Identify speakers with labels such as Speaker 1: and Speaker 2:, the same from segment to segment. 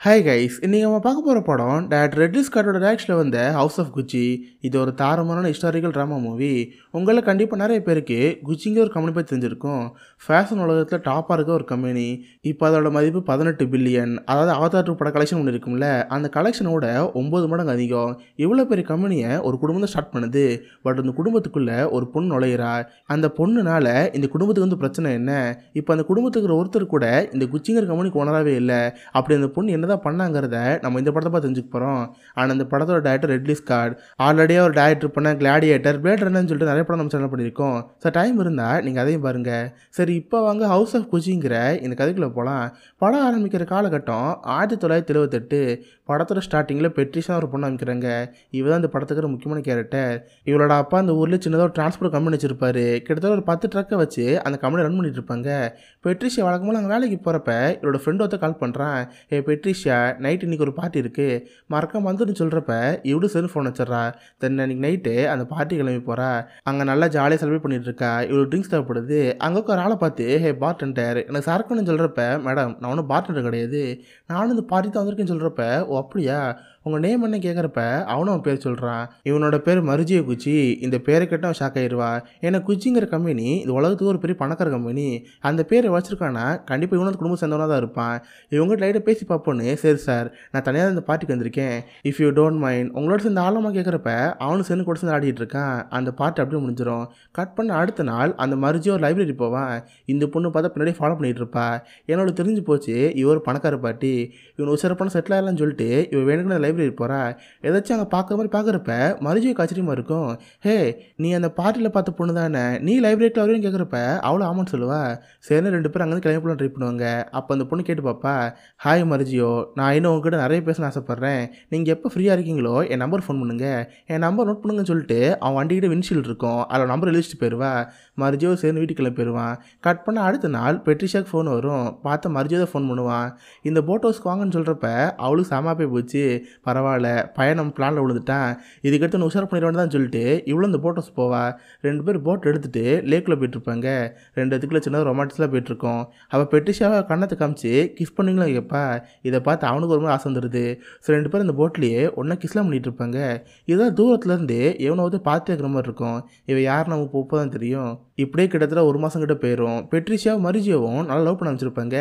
Speaker 1: Hi guys இன்றைக்கி நம்ம பார்க்க போகிற படம் டேட் ரெட்லி ஸ்காட்டோட டேரக்ஷனில் வந்த ஹவுஸ் ஆஃப் குச்சி இது ஒரு தாரமான ஹிஸ்டாரிக்கல் ட்ராமா மூவி உங்களில் கண்டிப்பாக நிறைய பேருக்கு குச்சிங்க ஒரு கம்பெனி பற்றி தெரிஞ்சிருக்கும். ஃபேஷன் உலகத்தில் டாப்பாக இருக்க ஒரு கம்பெனி இப்போ அதோட மதிப்பு பதினெட்டு பில்லியன் அதாவது அவதார் டூ பட கலெக்ஷன் ஒன்று இருக்கும்ல அந்த கலெக்ஷனோட ஒம்பது மடங்கு அதிகம். இவ்வளோ பெரிய கம்பெனியை ஒரு குடும்பம் தான் ஸ்டார்ட் பண்ணுது. பட் அந்த குடும்பத்துக்குள்ளே ஒரு பொண்ணு நுழையிறா. அந்த பொண்ணுனால இந்த குடும்பத்துக்கு வந்து பிரச்சனை என்ன? இப்போ அந்த குடும்பத்துக்கு ஒருத்தர் கூட இந்த குச்சிங்கிற கம்பெனிக்கு உணராகவே இல்லை. அப்படி அந்த பொண்ணு என்ன என்னதான் பண்ணாங்கிறத நம்ம இந்த படத்தை பார்த்து தெரிஞ்சுக்க போகிறோம் ஆனால் இந்த படத்தோட டேரக்டர் ரெட்லி ஸ்காட் ஆல்ரெடியாக ஒரு டேரக்டர் பண்ண கிளாடியேட்டர் பிளேட் ரன்னு சொல்லிட்டு நிறைய படம் நம்ம சேனல் பண்ணியிருக்கோம். சார் டைம் இருந்தால் நீங்கள் அதையும் பாருங்கள் சரி இப்போ வாங்க ஹவுஸ் ஆஃப் குச்சிங்கிற இந்த கதைக்குள்ளே போகலாம் படம் ஆரம்பிக்கிற காலகட்டம் ஆயிரத்தி தொள்ளாயிரத்தி எழுபத்தெட்டு படத்தோட ஸ்டார்டிங்கில் பெட்ரிஷாக ஒரு பொண்ணு அமைக்கிறாங்க. இவ தான் இந்த படத்துக்கு முக்கியமான கேரக்டர் இவளோட அப்பா அந்த ஊரில் சின்னதாக ஒரு டிரான்ஸ்போர்ட் கம்பெனி வச்சிருப்பாரு. கிட்டத்தட்ட ஒரு பத்து ட்ரக்கை வச்சு அந்த கம்பெனி ரன் பண்ணிட்டு இருப்பாங்க. பெட்ரிஷியா வழக்கமாக அங்கே வேலைக்கு போகிறப்ப இவளோட ஃப்ரெண்ட் ஒருத்த கால் பண்ணுறான் ஏ பெட்ரிஷியா நைட் இன்னைக்கு ஒரு பார்ட்டி இருக்குது மறக்காம வந்துன்னு சொல்கிறப்ப இவடு செல் ஃபோன் வச்சிட்றா. தென் அன்னைக்கு நைட்டு அந்த பார்ட்டி கிளம்பி போகிறா அங்கே நல்லா ஜாலியாக செலிப்ரேட் பண்ணிட்டு இருக்கா. இவ்வளோ ட்ரிங்க்ஸ் தேவைப்படுது. அங்கே ஒரு ஆளை பார்த்து ஹே பார்டெண்டர் எனக்கு சரக்குன்னு சொல்கிறப்ப மேடம் நான் ஒன்றும் பார்டெண்டர் கிடையாது. நானும் இந்த பார்ட்டி தான் வந்திருக்கேன்னு சொல்கிறப்ப ஓ அப்படியா? உங்கள் நேம் என்ன கேட்குறப்ப அவனும் அவன் பேர் சொல்கிறான் இவனோட பேர் மருஜிய குச்சி. இந்த பேரை கேட்டு அவன் ஷாக் ஆயிடுவா ஏன்னா குச்சிங்கிற கம்பெனி இது உலகத்துக்கு ஒரு பெரிய பணக்கார கம்பெனி அந்த பேரை வச்சிருக்கானா கண்டிப்பாக இவனோட குடும்ப சேர்ந்தவனாக தான் இருப்பான். இவங்ககிட்ட லைட்டாக பேசி பார்ப்போன்னு சரி சார் நான் தனியாக இந்த பார்ட்டிக்கு வந்திருக்கேன். இஃப் யூ டோன்ட் மைண்ட் உங்களோட சேர்ந்து ஆழமாக கேட்குறப்ப அவனும் சேர்ந்து கூட சேர்ந்து ஆடிட்டு இருக்கான். அந்த பார்ட்டி அப்படியே முடிஞ்சிடும் கட் பண்ண அடுத்த நாள் அந்த மருஜி ஒரு லைப்ரரி போவான். இந்த பொண்ணு பார்த்தா பின்னாடி ஃபாலோ பண்ணிட்டு இருப்பா. என்னோட தெரிஞ்சு போச்சு இவர் பணக்கார பாட்டி. இவன் உசரப்பான செட்டில் ஆகலாம்னு சொல்லிட்டு இவன் வேணுங்கிற லைப்ரரி போகிறா ஏதாச்சும் அங்கே பார்க்குற மாதிரி பார்க்குறப்ப மருஜிக்கு ஆச்சரியமாக இருக்கும்? ஹே நீ அந்த பார்ட்டியில் பார்த்த பொண்ணு தானே? நீ லைப்ரரியில் வரையும் கேட்குறப்ப அவ்வளோ ஆமான்னு சொல்லுவா? சரின்னு ரெண்டு பேரும் அங்கேருந்து கிளம்பி போகலாம் ட்ரை பண்ணுவாங்க. அப்போ அந்த பொண்ணு கேட்டு பாப்பா ஹாய் மருஜியோ நான் இன்னும் உங்ககிட்ட நிறைய பேச ஆசைப்பட்றேன். நீங்கள் எப்போ ஃப்ரீயாக இருக்கீங்களோ என் நம்பர் ஃபோன் பண்ணுங்க. என் நம்பர் நோட் பண்ணுங்கன்னு சொல்லிட்டு அவன் வண்டிக்கிட்ட விண்ஷீல்டு இருக்கும். அதில் நம்பர் எழுதிட்டு போயிடுவா மருஜியோ சேர்ந்து வீட்டுக்கு போயிடுவான் கட் பண்ண அடுத்த நாள் பெட்ரிஷாக்கு ஃபோன் வரும். பார்த்த மருஜியோ தான் ஃபோன் பண்ணுவான். இந்த போட் ஹவுஸ்க்கு வாங்கன்னு சொல்கிறப்ப அவளுக்கு சாமா போய் போச்சு. பரவாயில்ல பயணம் பிளானில் விழுந்துட்டேன் இதுக்கடுத்து நான் உஷார் பண்ணிடுவேன் தான் சொல்லிட்டு இவ்வளோ இந்த போட் ஹவுஸ் போவா? ரெண்டு பேர் போட் எடுத்துகிட்டு லேக்கில் போயிட்டுருப்பாங்க ரெண்டு இடத்துக்குள்ள சின்ன ரொமான்டிஸில் போயிட்டுருக்கோம் அவள் பெட்டிஷாவை கண்ணத்தை காமிச்சு கிஸ் பண்ணுவீங்களா? கேட்பா இதை பார்த்து அவனுக்கு ஒரு மாதிரி ஆசை வந்துடுது ஸோ ரெண்டு பேரும் இந்த போட்லேயே ஒன்றா கிஸ்லாம் பண்ணிட்டு இருப்பாங்க. இதான் தூரத்துலேருந்து எவனாவது பார்த்து வைக்கிற மாதிரி இருக்கும். இவன் யார் நம்ம போப்போ தான் தெரியும். இப்படியே கிட்டத்தட்ட ஒரு மாதம் கிட்ட போயிடும் பெட்ரிஷியாவும் மரிஜியாவும் நல்லா லவ் பண்ண வச்சிருப்பாங்க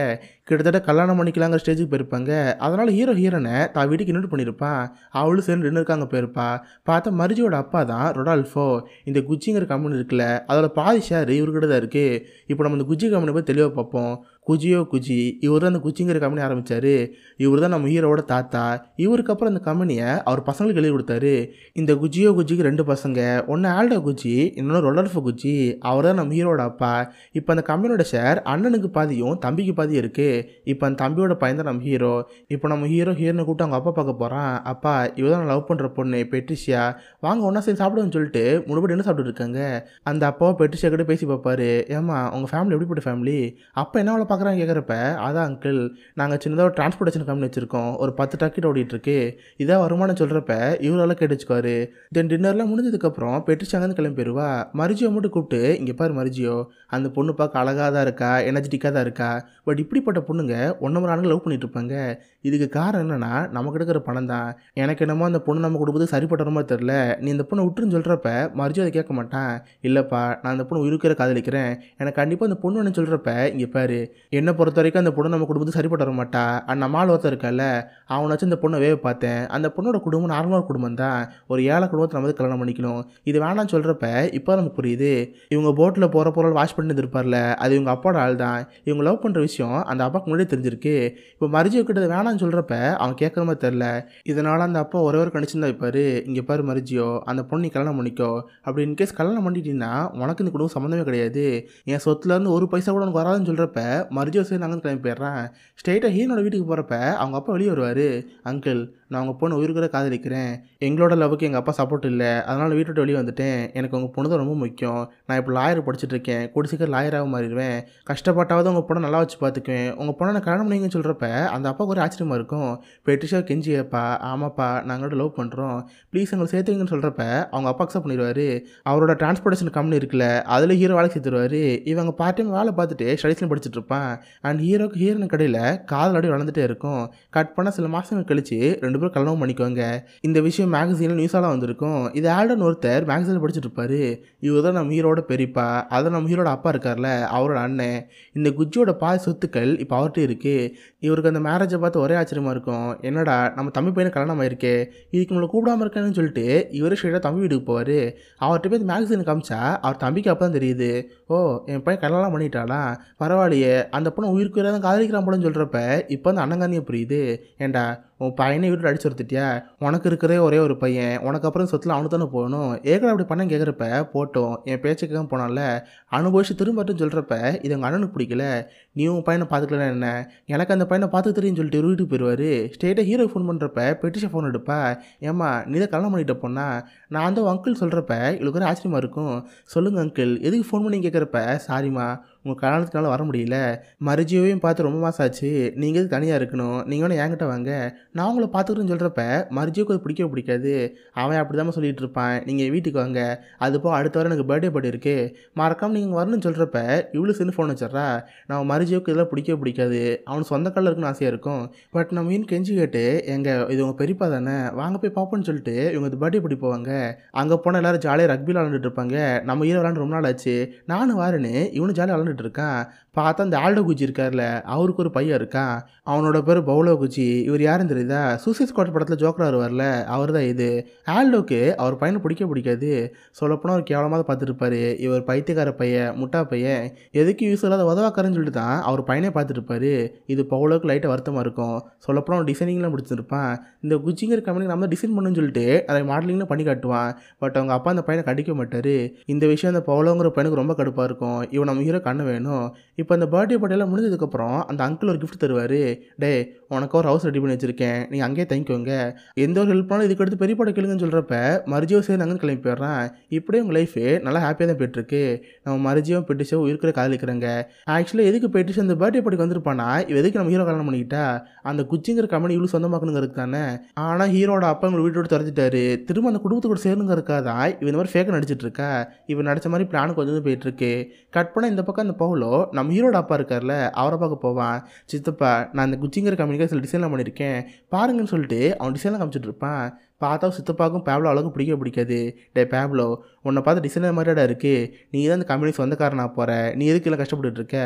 Speaker 1: கிட்டத்தட்ட கல்யாணம் பண்ணிக்கலாங்கிற ஸ்டேஜுக்கு போயிருப்பாங்க. அதனால் ஹீரோ ஹீரோனை தான் வீட்டுக்கு இன்வைட் இருப்பா அவளும் சேர்ந்து டின்னருக்கு இருக்காங்க போயிருப்பா. பார்த்தா மரிஜியோட அப்பா தான் ரொடால்ஃபோ இந்த குச்சிங்கிற கம்பெனி இருக்குல்ல அதோட பாதி ஷேர் இவர்கிட்ட தான் இருக்குது இப்போ நம்ம இந்த குச்சி கம்பெனி போய் தெளிவாக பார்ப்போம். குஜியோ குஜி இவர் தான் அந்த குச்சிங்கிற கம்பெனி ஆரம்பித்தார் இவர் தான் நம்ம ஹீரோவோட தாத்தா. இவருக்கு அப்புறம் அந்த கம்பெனியை அவர் பசங்களுக்கு எழுதி கொடுத்தாரு. இந்த குஜியோ குஜிக்கு ரெண்டு பசங்க ஒன்று ஆல்டோ குஜி இன்னொன்று ரொலர்ஃபோ குஜி. அவர் தான் நம்ம ஹீரோட அப்பா. இப்போ அந்த கம்பெனியோட ஷேர் அண்ணனுக்கு பாதியும் தம்பிக்கு பாதியும் இருக்குது இப்போ அந்த தம்பியோட பையன் தான் நம்ம ஹீரோ இப்போ நம்ம ஹீரோ ஹீரோனை கூப்பிட்டு அவங்க அப்பா பார்க்க போகிறான் அப்பா இவ தான் லவ் பண்ணுற பொண்ணு பெட்ரிஷியா. வாங்க ஒன்றா சேர்ந்து சாப்பிடுன்னு சொல்லிட்டு முழுபடி என்ன சாப்பிட்டு இருக்காங்க? அந்த அப்பாவை பெட்ரிஷியா கிட்ட பேசி பார்ப்பாரு. ஏமா உங்கள் ஃபேமிலி எப்படிப்பட்ட ஃபேமிலி அப்போ என்ன அவளை பார்க்குறாங்க கேட்குறப்ப அதான் அங்கிள் நாங்கள் சின்னதாக ஒரு டிரான்ஸ்போர்ட்டேஷன் கம்பெனி வச்சுருக்கோம். ஒரு பத்து டக்கிட் ஓடிட்டுருக்கு இதான் வருமானம் சொல்கிறப்ப இவரால் கேட்டுச்சுக்குவாரு. தென் டின்னர்லாம் முடிஞ்சதுக்கப்புறம் பெட்ரிஷா கிளம்பிடுவா மரிஜியோ மட்டும் கூப்பிட்டு இங்கே பாரு மரிஜியோ அந்த பொண்ணு பார்க்க அழகாக தான் இருக்கா எனர்ஜெட்டிக்காக தான் இருக்கா. பட் இப்படிப்பட்ட பொண்ணுங்க ஒன்று மணி ஆளுங்க லவ் பண்ணிட்டு இருப்பாங்க. இதுக்கு காரணம் என்னென்னா நமக்கு எடுக்கிற பணம் தான். எனக்கு என்னமோ அந்த பொண்ணு நம்ம கொடுப்பது சரிப்பட்ட மாதிரி தெரில நீ இந்த பொண்ணை விட்டுருன்னு சொல்கிறப்ப மரிஜியோ அதை கேட்க மாட்டான். இல்லைப்பா நான் அந்த பொண்ணு உயிருக்கிற காதலிக்கிறேன். எனக்கு கண்டிப்பாக அந்த பொண்ணு ஒன்று சொல்கிறப்ப இங்கே பாரு என்னை பொறுத்த வரைக்கும் அந்த பொண்ணு நம்ம குடும்பத்துக்கு சரிப்பட்டு வர மாட்டா. அந்த நம்ம ஒருத்தர் இருக்கல அவனாச்சும் இந்த பொண்ணை வேவை பார்த்தேன். அந்த பொண்ணோட குடும்பம் நார்மலாக குடும்பம் தான். ஒரு ஏழை குடும்பத்தை நம்ம வந்து கல்யாணம் பண்ணிக்கணும். இது வேணாம்னு சொல்கிறப்ப இப்போ நமக்கு புரியுது. இவங்க போட்டில் போகிற பொருள் வாஷ் பண்ணி இருப்பார்ல அது இவங்க அப்பாவோட ஆள் தான். இவங்க லவ் பண்ணுற விஷயம் அந்த அப்பாவுக்கு முன்னாடியே தெரிஞ்சிருக்கு. இப்போ மரிஜி கிட்ட வேணாம்னு சொல்கிறப்ப அவன் கேட்குற மாதிரி தெரில இதனால் அந்த அப்பா ஒரே ஒரு கண்டிஷன் தான் வைப்பார். இங்கே பாரு மரிஜியோ அந்த பொண்ணு நீ கல்யாணம் பண்ணிக்கோ. அப்படி இன்கேஸ் கல்யாணம் பண்ணிட்டீங்கன்னா உனக்கு இந்த குடும்பம் சம்மந்தமே கிடையாது. என் சொத்துலேருந்து ஒரு பைசா கூட உனக்கு வராதுன்னு சொல்கிறப்ப மரிஜியோ சரி நாங்கள் கிளம்பி போயிடுறேன். ஸ்ட்ரெயிட்டாக ஹீரோட வீட்டுக்கு போகிறப்ப அவங்க அப்பா வெளியே வருவார். அங்கிள் நான் உங்கள் பொண்ணு உயிருக்கிற காதலிக்கிறேன். எங்களோட லவ்வுக்கு எங்கள் அப்பா சப்போர்ட் இல்லை. அதனால் வீட்டை விட்டு வெளியே வந்துட்டேன். எனக்கு உங்கள் பொண்ணு தான் ரொம்ப முக்கியம். நான் இப்போ லாயர் படிச்சுட்ருக்கேன் கூடி சீக்கிரம் லாயராக மாறிடுவேன். கஷ்டப்பட்டாவது உங்கள் பொண்ணை நல்லா வச்சு பார்த்துக்குவேன். உங்கள் பொண்ணை நான் கல்யாணம் பண்ணிங்கன்னு சொல்கிறப்ப அந்த அப்பாவுக்கு ஒரு ஆச்சரியமாக இருக்கும். பெட்ரிஷா கெஞ்சியப்பா. ஆமாப்பா. நாங்களோட லவ் பண்ணுறோம் ப்ளீஸ் எங்களை சேர்த்துங்கன்னு சொல்கிறப்ப அவங்க அப்பா அக்செப்ட் பண்ணிடுவார். அவரோட டிரான்ஸ்போர்ட்டேஷன் கம்பெனி இருக்குல்ல அதில் ஹீரோ வேலை சேர்த்துருவார். இவங்க பார்ட் டைம் வேலை பார்த்துட்டு ஸ்டடீஸ்லையும் படிச்சுட்டு இருப்பான். அண்ட் ஹீரோக்கு ஹீரோயின் கடையில் காதல் அடி வளர்ந்துட்டே இருக்கும். கட் பண்ண சில மாதங்கள் கழிச்சு ரெண்டு பேரும் கல்யாணம் பண்ணிக்குவாங்க. இந்த விஷயம் மேகசினில் நியூஸாலாம் வந்திருக்கும். இது ஆல்டன் ஒருத்தர் மேகசினில் படிச்சுட்டு இருப்பாரு. இவர் தான் நம்ம ஹீரோட பெரியப்பா. அதை நம்ம ஹீரோட அப்பா இருக்கார்ல அவரோட அண்ணன். இந்த குஜியோட பாதி சொத்துக்கள் இப்போ அவர்கிட்ட இருக்குது இவருக்கு அந்த மேரேஜை பார்த்து ஒரே ஆச்சரியமாக இருக்கும். என்னடா நம்ம தம்பி பையனை கல்யாணம் ஆயிருக்கே. இதுக்கு நம்மளை கூப்பிடாம இருக்கான்னு சொல்லிட்டு இவரே ஸ்ட்ரெயிட்டாக தம்பி வீட்டுக்கு போவார். அவர்கிட்ட போய் மேகசின் காமிச்சா அவர் தம்பிக்கு அப்போ தான் தெரியுது. ஓ என் பையன் கல்யாணம் பண்ணிட்டாளா பரவாயில்லையே. அந்த பொண்ணு உயிருக்கு உயிராக காதலிக்கிறான் போலன்னு சொல்கிறப்ப இப்போ வந்து அண்ணங்காந்தியை புரியுது. ஏண்டா உன் பையனை வீட்டு அடிச்சு ஒருத்திட்டியா உனக்கு இருக்கிறதே ஒரே ஒரு பையன். உனக்கு அப்புறம் சொத்துல அவனு தானே போகணும். ஏக்கடா அப்படி பண்ண கேட்குறப்ப போட்டோம். என் பேச்சுக்காக போனால அனுபவிச்சு திரும்பட்டும் சொல்கிறப்ப இது எங்கள் அண்ணனுக்கு பிடிக்கல. நீ உன் பையனை பார்த்துக்கலாம் என்ன? எனக்கு அந்த பையனை பார்த்து தெரியும்னு சொல்லிட்டு வீட்டுக்கு போயிடுவார் ஸ்ட்ரெயிட்டாக ஹீரோ ஃபோன் பண்ணுறப்ப பெட்டிஷன் ஃபோன் எடுப்பா. ஏம்மா நீ தான் கல்யாணம் பண்ணிட்ட போனா நான் வந்து அங்கிள் சொல்கிறப்ப இவளுக்கு ஒரு ஆச்சரியமாக இருக்கும். சொல்லுங்கள் அங்கிள் எதுக்கு ஃபோன் பண்ணி கேட்குறப்ப சாரிம்மா உங்கள் கல்யாணத்துக்குனால வர முடியல. மரிஜியோவையும் பார்த்து ரொம்ப மாதம் ஆச்சு நீங்கள் தனியாக இருக்கணும்? நீங்கள் வேணால் என்கிட்ட வாங்க. நான் உங்களை பார்த்துக்கிறேன்னு சொல்கிறப்ப மரிஜியோக்கு அது பிடிக்கவே பிடிக்காது. அவன் அப்படி தான் சொல்லிட்டு இருப்பான். நீங்கள் வீட்டுக்கு வாங்க. அது போக அடுத்த வாரம் எனக்கு பர்த்டே பார்ட்டி இருக்குது மறக்காமல் நீங்கள் வரணும்னு சொல்கிறப்ப இவ்வளோ சின்ன ஃபோன் வச்சிட்றா. நான் மரிஜியோக்கு இதெல்லாம் பிடிக்கவே பிடிக்காது. அவனுக்கு சொந்த காலில் இருக்குன்னு ஆசையாக இருக்கும். பட் நம்ம மீன் கெஞ்சி கேட்டு எங்கள் இது உங்கள் பெரியப்பா தானே? வாங்க போய் பார்ப்போன்னு சொல்லிட்டு இவங்க இது பர்த்டே பிடி போவாங்க. அங்கே போனால் எல்லாரும் ஜாலியாக ரக்பியில் விளாண்டுட்டு இருப்பாங்க. நம்ம ஹீரோ விளாண்டு ரொம்ப நாள் ஆச்சு. நானும் வாரேன்னு இவனும் ஜாலியாக விளாண்டுட்டு இருக்கான் பார்த்தா அந்த ஆல்டோ குஜி இருக்கார்ல அவருக்கு ஒரு பையன் இருக்கான் அவனோட பேர் பவுலோ குஜி இவர் யாருன்னு தெரியுதா? சூசைட் ஸ்குவாட் படத்தில் ஜோக்கராக வருவார்ல அவர் தான் இது. ஆல்டோக்கு அவர் பையனை பிடிக்க பிடிக்காது. சொல்லப்போனால் அவர் கேவலமாக பார்த்துருப்பாரு. இவர் பைத்தியக்கார பையன் முட்டா பையன். எதுக்கு யூஸ் இல்லாத உதவாக்காரன்னு சொல்லிட்டு தான் அவர் பையனே பார்த்துருப்பாரு. இது பவுலோக்கு லைட்டாக வருத்தமாக இருக்கும். சொல்லப்போனால் அவன் டிசைனிங்லாம் பிடிச்சிருப்பான் இந்த குஜிங்கிற கம்பெனி நம்ம டிசைன் பண்ணணும்னு சொல்லிட்டு அதை மாடலிங்லாம் பண்ணி காட்டுவான். பட் அவங்க அப்பா அந்த பையனை கடிக்க மாட்டார். இந்த விஷயம் அந்த பவுலோங்கிற பையனுக்கு ரொம்ப கடுப்பாக இருக்கும். இவன் நம்ம ஹீரோ கண்ணை வேணும். இப்போ அந்த பர்த்டே பார்ட்டியெல்லாம் முடிஞ்சதுக்கப்புறம் அந்த அங்கிள் ஒரு கிஃப்ட் தருவார். டே உனக்கு ஒரு ஹவுஸ் ரெடி பண்ணி வச்சுருக்கேன். நீங்கள் அங்கேயே தங்கிக்கோங்க. எந்த ஒரு ஹெல்ப் பண்ணாலும் இதுக்கு அடுத்து பெரிய படம் கேளுங்கன்னு சொல்கிறப்ப மரிஜியோ சேர்ந்து அங்கே கிளம்பி போயிடுறான். இப்படியே உங்கள் லைஃபு நல்லா ஹாப்பியாக தான் போயிட்டுருக்கு. நம்ம மரிஜியும் பெட்டிஷோ இருக்கிற காதலிக்கிறேங்க ஆக்சுவலாக எதுக்கு பெட்டிஷோ அந்த பர்த்டே பார்ட்டிக்கு வந்திருப்பானா இவ எதுக்கு நம்ம ஹீரோ கல்யாணம் பண்ணிக்கிட்டா? அந்த குச்சிங்கிற கம்பெனி இவ்வளோ சொந்தமாக்கணுங்கிறது தானே? ஆனால் ஹீரோட அப்பா உங்களை வீட்டோட திறந்துட்டாரு திரும்ப அந்த குடும்பத்தோட சேருங்கிறக்காதான் இவன் இந்த மாதிரி ஃபேக்காக நடிச்சிட்டு இருக்கா. இவன் நடிச்ச மாதிரி பிளானுக்கு வந்து போயிட்டுருக்கு. கட் பண்ண இந்த பக்கம் அந்த பவுலோ நம்ம ஹீரோட அப்பா இருக்கார்ல அவரை பார்க்க போவான். சித்தப்பா நான் இந்த குச்சிங்கிற கம்பெனிக்காக சில டிசைன்லாம் பண்ணியிருக்கேன் பாருங்கன்னு சொல்லிட்டு அவன் டிசைன்லாம் காமிச்சிட்டு இருப்பான். பார்த்தா சித்தப்பாக்கும் பேப்லோ அளவுக்கு பிடிக்க பிடிக்காது. டே பேப்லோ உன்னை பார்த்து டிசைனர் மாதிரிடா இருக்குது நீ தான் இந்த கம்பெனி சொந்தக்காரனாக போகிற நீ எதுக்கு இல்லை கஷ்டப்பட்டுட்டு இருக்க?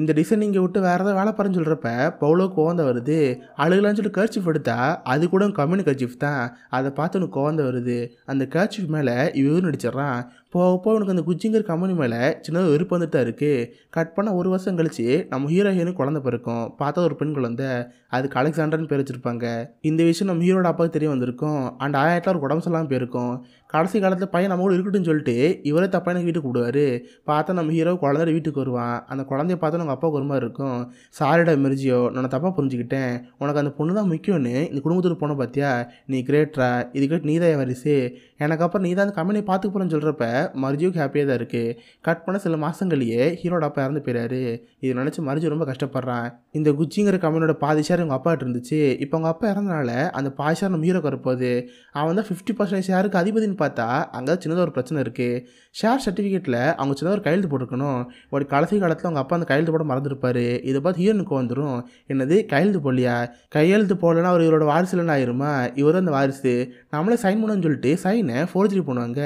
Speaker 1: இந்த டிசைன் விட்டு வேறு ஏதாவது வேலை பாருன்னு சொல்கிறப்ப பவுலோ கோவந்த வருது. அழுகலான்னு சொல்லிட்டு கர்ச்சிஃப் எடுத்தா அது கூட கம்பெனி கர்ச்சிஃப் தான். அதை பார்த்து உனக்கு கோவந்த வருது. அந்த கர்ச்சிஃப் மேலே இவரு நடிச்சிட்றான். போக போக உனக்கு அந்த குஜிங்கர் கம்பெனி மேலே சின்னதாக வெறுப்பு வந்துட்டு தான் இருக்குது கட் பண்ண ஒரு வருஷம் கழிச்சு நம்ம ஹீரோ ஹீரோனுக்கு குழந்தை பிறக்கும். பார்த்தா ஒரு பெண் குழந்தை. அதுக்கு அலெக்சாண்டர்னு பேர் வச்சிருப்பாங்க. இந்த விஷயம் நம்ம ஹீரோட அப்பாவுக்கு தெரிய வந்திருக்கும். அண்ட் ஆயிரத்தில் ஒரு உடம்பு சொல்லாமல் போயிருக்கும். கடைசி காலத்தில் பையன் நம்ம கூட இருக்கட்டும்னு சொல்லிட்டு இவரே தப்பா எனக்கு வீட்டுக்கு கூடுவார் பார்த்தா நம்ம ஹீரோ குழந்தை வீட்டுக்கு வருவான். அந்த குழந்தைய பார்த்தா உங்கள் அப்பாவுக்கு ஒரு மாதிரி இருக்கும். சாரிடா மெர்ஜியோ நான் தப்பாக புரிஞ்சுக்கிட்டேன். உனக்கு அந்த பொண்ணு தான் முக்கியம்னு இந்த குடும்பத்துக்கு போன பார்த்தியா நீ கிரேட்ரா இதுக்கு நீ தான் வரிசு. எனக்கு அப்புறம் நீ தான் அந்த கம்பெனியை பார்த்துக்க போகிறேன்னு சொல்கிறப்ப மர்ஜியோக்கு ஹாப்பியாக தான் இருக்குது கட் பண்ண சில மாதங்கள்லேயே ஹீரோட அப்பா இறந்து போயிறாரு. இது நினச்சி மர்ஜி ரொம்ப கஷ்டப்படுறான். இந்த குச்சிங்கிற கம்பெனியோட பாதி ஷேர் உங்கள் அப்பாட்ட இருந்துச்சு. இப்போ அவங்க அப்பா இறந்தனால அந்த பாதி ஷேர் நம்ம ஹீரோக்கு வரப்போகுது. அவன் தான் ஃபிஃப்டி பர்சன்டேஜ் ஷேருக்கு அதிபதினு பார்த்தா அங்கே சின்னதாக ஒரு பிரச்சனை இருக்குது ஷேர் சர்டிஃபிகேட்டில் அவங்க சின்னதாக ஒரு கையெழுத்து போட்டிருக்கணும். ஒரு கடைசி காலத்தில் அவங்க அப்பா அந்த கையெழுத்து போட மறந்துருப்பாரு. இதை பார்த்து ஹீரோனுக்கு வந்துடும் என்னது கையெழுத்து போடலையா? கையெழுத்து போடலைன்னா அவர் இவரோட வாரிசு இல்லைன்னு ஆயிருமா? இவரும் அந்த வாரிசு. நம்மளே சைன் பண்ணுன்னு சொல்லிட்டு சைனை ஃபோர்ஜரி பண்ணுவாங்க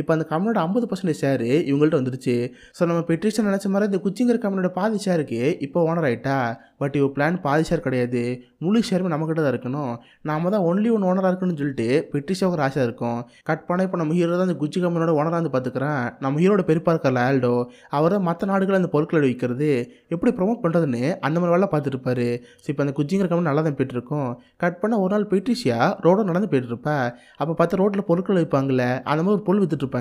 Speaker 1: இப்போ அந்த கம்பெனியோட ஐம்பது பர்சன்டேஜ் ஷேர் இவங்கள்ட்ட வந்துருச்சு. ஸோ நம்ம பெட்ரிஷன் நினச்ச மாதிரி இந்த குச்சிங்கிற கம்பெனியோட பாதி ஷேருக்கு இப்போ ஓனர் ஆகிட்டா பட் இவ பிளான் பாதி ஷேர் கிடையாது. முழு ஷேருமே நம்மக்கிட்ட தான் இருக்கணும். நாம தான் ஒன்லி ஒன் ஓனராக இருக்கணும்னு சொல்லிட்டு பெட்ரிஷாவுக்கு ஒரு ஆசை இருக்கும். கட் பண்ண இப்போ நம்ம ஹீரோ தான் இந்த குச்சி கம்பெனியோட ஓனராக வந்து பார்த்துக்கிறேன் நம்ம ஹீரோட பெருப்பா இருக்கிற ஆல்டோ அவர் தான் மற்ற நாடுகளில் அந்த பொருட்களை விற்கிறது எப்படி ப்ரொமோட் பண்ணுறதுன்னு அந்த மாதிரி வேலை பார்த்துருப்பாரு ஸோ இப்போ அந்த குச்சிங்கிற கம்பெனி நல்லா தான் போயிட்டுருக்கோம் கட் பண்ண ஒரு நாள் பெட்ரிஷியா ரோட நடந்து போயிட்டுருப்பா அப்போ பார்த்து ரோட்டில் பொருட்கள் வைப்பாங்களே அந்த மாதிரி ஒரு பொருள் வித்துட்டு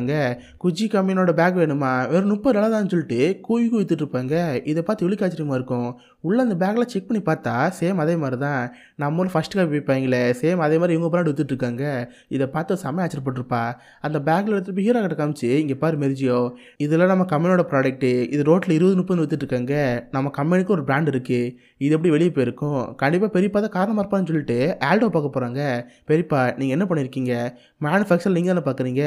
Speaker 1: குச்சி கம்பெனியோட பேக் வேணுமா? வெறும் முப்பது ரூபா தான் சொல்லிட்டு கூவி கூவி வித்துட்ருப்பாங்க இதை பார்த்து இவளுக்கு இருக்கும். உள்ளே அந்த பேக்கில் செக் பண்ணி பார்த்தா சேம் அதே மாதிரி தான் நம்ம ஊர் ஃபஸ்ட் காப்பி வைப்பாங்களே சேம் அதே மாதிரி இவங்க பிராண்ட் வித்துட்ருக்காங்க இதை பார்த்து செம்ம ஆச்சரியப்பட்டிருப்பா. அந்த பேக்கில் எடுத்துட்டு போய் ஹீரோ கிட்ட காமிச்சு இங்கே பாரு மெரிஜியோ இதெல்லாம் நம்ம கம்பெனியோட ப்ராடக்ட்டு இது ரோட்டில் இருபது முப்பது வித்துட்ருக்காங்க நம்ம கம்பெனிக்கு ஒரு பிராண்ட் இருக்குது இது எப்படி வெளியே போயிருக்கும்? கண்டிப்பாக பெரியப்பா தான் காரணமாக இருப்பான்னு சொல்லிட்டு ஆல்டோ பார்க்க போகிறாங்க பெரியப்பா நீங்கள் என்ன பண்ணியிருக்கீங்க மேனுஃபேக்சர் நீங்கள் தானே பார்க்குறீங்க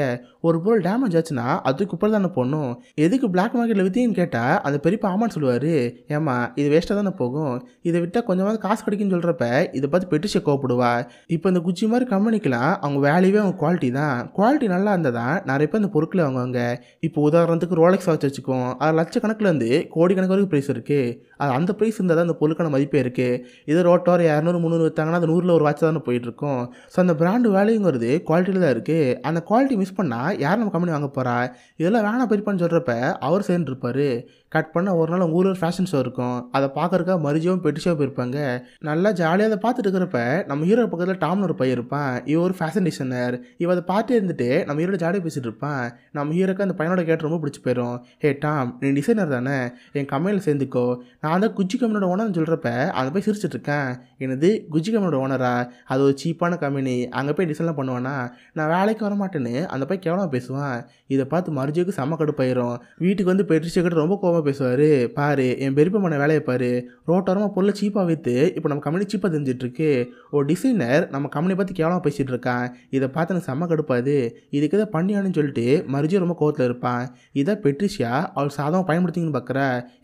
Speaker 1: ஒரு பொருள் டேமேஜ் ஆச்சுன்னா அதுக்கு குப்பை தானே போடணும்? எதுக்கு பிளாக் மார்க்கெட்டில் விற்றீங்கன்னு கேட்டால் அந்த பெரியப்பா ஆமான்னு சொல்லுவார். ஏமா இது வேஸ்ட்டாக தானே போகும்? இதை விட்டால் கொஞ்சமாவது காசு கிடைக்குன்னு சொல்கிறப்ப இதை பார்த்து பெட்டிஷை கோவப்படுவா? இப்போ இந்த குச்சி மாதிரி கம்பெனிக்கெலாம் அவங்க வேல்யூவே அவங்க குவாலிட்டி தான். குவாலிட்டி நல்லா இருந்தால் தான் நிறைய பேர் இந்த பொருட்களை வாங்குவாங்க. இப்போ உதாரணத்துக்கு ரோலெக்ஸ் வாட்ச் வச்சுக்கோம். அது லட்சக்கணக்கில் இருந்து கோடிக்கணக்கு வரைக்கும் ப்ரைஸ் இருக்குது அந்த ப்ரைஸ் இருந்தால் தான் அந்த பொருளுக்கான மதிப்பே இருக்குது இதே ரோட்டோர் இரநூறு முந்நூறு விற்றாங்கன்னா அது நூறில் ஒரு வாட்ச் தானே போயிட்டுருக்கும். ஸோ அந்த பிராண்டு வேலையுங்கிறது குவாலிட்டியில் தான் இருக்குது அந்த குவாலிட்டி மிஸ் பண்ணால் யார் நம்ம கம்பெனி வாங்க போகிறா இதெல்லாம் வேணாம் போயிருப்பான்னு சொல்கிறப்ப அவர் சேர்ந்துருப்பார். கட் பண்ண ஒரு நாள் உங்கள் ஊரில் ஒரு ஃபேஷன் ஷோ இருக்கும். அதை பார்க்குறக்கா மரிஜியும் பெட்டிஷோ போயிருப்பாங்க. நல்லா ஜாலியாக அதை பார்த்துட்டு இருக்கிறப்ப நம்ம ஹீரோ பக்கத்தில் டாம்னு ஒரு பையன் இருப்பான். இவன் ஒரு ஃபேஷன் டிசைனர் இவன் அதை பார்த்து இருந்துட்டு நம்ம ஹீரோட ஜாலியாக பேசிட்டு இருப்பான். நம்ம ஹீரோக்கு அந்த பையனோட கேட்டு ரொம்ப பிடிச்சி போயிடும் ஹே டாம் நீ டிசைனர் தானே? என் கம்பெனியில் சேர்ந்துக்கோ. நான் தான் குஜி கம்பெனியோட ஓனர்னு சொல்கிறப்ப அதை போய் சிரிச்சிட்ருக்கேன் எனது குஜி கம்பெனியோட ஓனரா அது ஒரு சீப்பான கம்பெனி. அங்கே போய் டிசைன்லாம் பண்ணுவானா? நான் வேலைக்கு வர மாட்டேன்னு அந்த போய் கேவலமாக பேசுவான். இதை பார்த்து மறுஜிக்கு செம்ம கடுப்பாயிரும். வீட்டுக்கு வந்து பெட்ரிஷை கிட்ட ரொம்ப கோவமாக பேசுவார். பாரு என் பெரியப்பா பண்ண வேலையை பாரு. ரோட்டோரமாக பொருளை சீப்பாக விற்று இப்போ நம்ம கம்பெனி சீப்பாக தெரிஞ்சிட்ருக்கு ஒரு டிசைனர் நம்ம கம்பெனி பற்றி கேவலமாக பேசிகிட்டு இருக்கான். இதை பார்த்து எனக்கு செம்ம கடுப்பாது இதுக்கு எதை பண்ணியான்னு சொல்லிட்டு மருஜி ரொம்ப கோவத்தில் இருப்பான். இதை பெட்ரிஷியா அவள் சாதம் பயன்படுத்திங்கன்னு பார்க்குற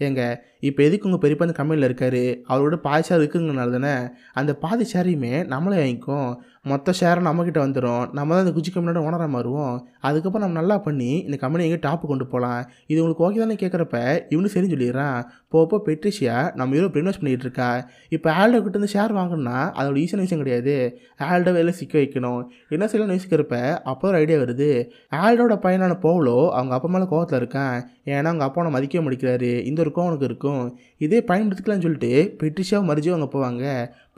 Speaker 1: எங்கள் இப்போ எதுக்கு உங்கள் பெரியப்பா அந்த கம்பெனியில் இருக்காரு? அவரோட பாதி ஷேர் இருக்குங்கிறனால தானே அந்த பாதி ஷேரையுமே நம்மளே வாங்கிக்கும் மொத்த ஷேரும் நம்மக்கிட்ட வந்துடும் நம்ம தான் இந்த குச்சி கம்பெனியோட ஓனராக மாறுவோம். அதுக்கப்புறம் நம்ம நல்லா பண்ணி இந்த கம்பெனி எங்கே டாப்பு கொண்டு போகலாம் இது உங்களுக்கு ஓகே தானே கேட்குறப்ப இவனு சரி சொல்லிடுறான். போப்போ பெட்ரிஷியா நம்ம ஹீரோ இன்வெஸ்ட் பண்ணிகிட்டு இருக்கா? இப்போ ஆல்டோ கிட்ட இருந்து ஷேர் வாங்கினா அதோட ஈஸியான விஷயம் கிடையாது. ஆல்டோ வேலை சிக்க வைக்கணும். என்ன சில யோசிக்கிறப்ப அப்போ ஒரு ஐடியா வருது. ஆல்டோட பையனான போவலோ அவங்க அப்பா மேலே கோவத்தில் இருக்கான். ஏன்னா அவங்க அப்பா அவனை மதிக்கவே முடிக்கிறாரு இந்த ஒரு கோவம் இருக்கும். இதே பயன்படுத்திக்கலாம்னு சொல்லிட்டு பெட்ரிஷாவும் மரிஜியும் அவங்க போவாங்க.